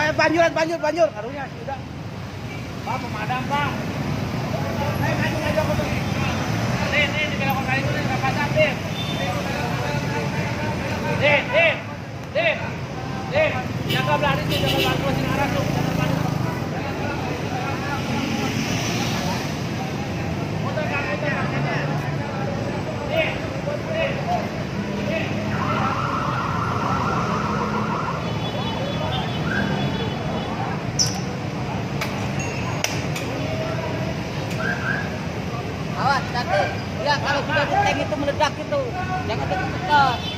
eh, banjur, banjur, banjur. Karunya sudah. Pak pemadam, Pak. Maju, maju aku tuh. Nih, nih, di belakang kali itu. Nih, nih, nih. Nih, jaga belakang itu, bantu sini arah tuh. Itu, jangan dekat-dekat.